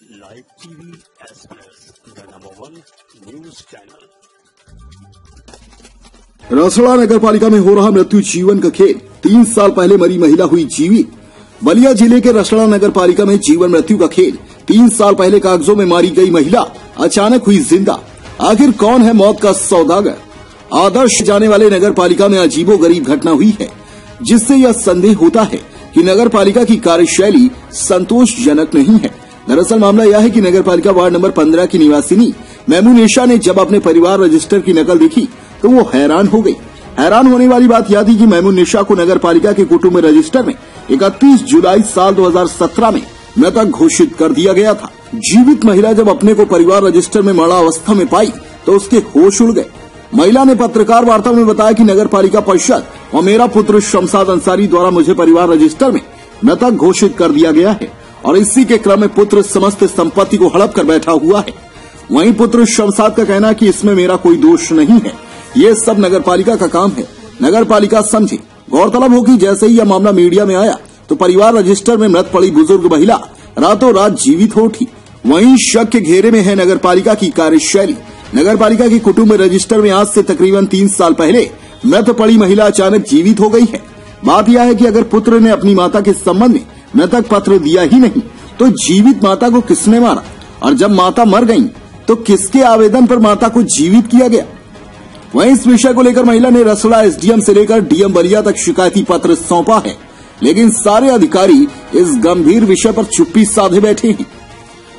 Live TV Express, the number one news channel. Rasra नगर पालिका में हो रहा मृत्यु जीवन का खेल। तीन साल पहले मरी महिला हुई जीवित बलिया ज़िले के रसड़ा नगर पालिका में जीवन मृत्यु का खेल। तीन साल पहले कागजों में मारी गई महिला अचानक हुई ज़िंदा। आखिर कौन है मौत का सौदागर? आदर्श जाने वाले नगर पालिका में अजीबो गरीब घटना हुई है जिससे यह संदेह होता है कि नगर पालिका की कार्यशैली संतोषजनक नहीं है। दरअसल मामला यह है कि नगर पालिका वार्ड नंबर पंद्रह की निवासिनी मेमूनेशा ने जब अपने परिवार रजिस्टर की नकल देखी तो वो हैरान हो गई। हैरान होने वाली बात यह थी कि मेमूनेशा को नगर पालिका के कुटुम्ब रजिस्टर में 31 जुलाई साल 2017 में मृतक घोषित कर दिया गया था। जीवित महिला जब अपने को परिवार रजिस्टर में मरा अवस्था में पाई तो उसके होश उड़ गए। महिला ने पत्रकार वार्ता में बताया कि नगर पालिका परिषद और मेरा पुत्र शमशाद अंसारी द्वारा मुझे परिवार रजिस्टर में मृतक घोषित कर दिया गया है। और इसी के क्रम में पुत्र समस्त संपत्ति को हड़प कर बैठा हुआ है। वहीं पुत्र शमशाद का कहना कि इसमें मेरा कोई दोष नहीं है। ये सब नगर पालिका का काम है। नगर पालिका समझे। गौरतलब हो कि जैसे ही यह मामला मीडिया में आया तो परिवार रजिस्टर में मृत पड़ी बुज़ुर्ग महिला रातों रात जीवित हो उठी। वहीं शक के घेरे में है नगर की कार्यशैली। नगर पालिका की कुटुम्ब रजिस्टर में आज से तकरीबन तीन साल पहले मृत पड़ी महिला अचानक जीवित हो गई है। बात यह है कि अगर पुत्र ने अपनी माता के संबंध में मृतक पत्र दिया ही नहीं। तो जीवित माता को किसने मारा? और जब माता मर गई तो किसके आवेदन पर माता को जीवित किया गया? वहीं इस विषय को लेकर महिला ने रसोड़ा एसडीएम से लेकर डीएम बलिया तक शिकायती पत्र सौंपा है। लेकिन सारे अधिकारी इस गंभीर विषय पर चुप्पी साधे बैठे हैं।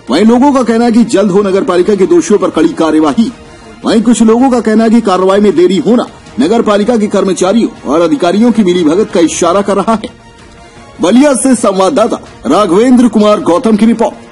वहीं लोगों का कहना है कि जल्द हो नगर पालिका के दोषियों पर कड़ी कार्यवाही। वहीं कुछ लोगों का कहना है कि कार्रवाई में देरी होना नगर पालिका के कर्मचारियों और अधिकारियों की मिली भगत का इशारा कर रहा है। बलिया से संवाददाता राघवेंद्र कुमार गौतम की रिपोर्ट।